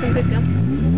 com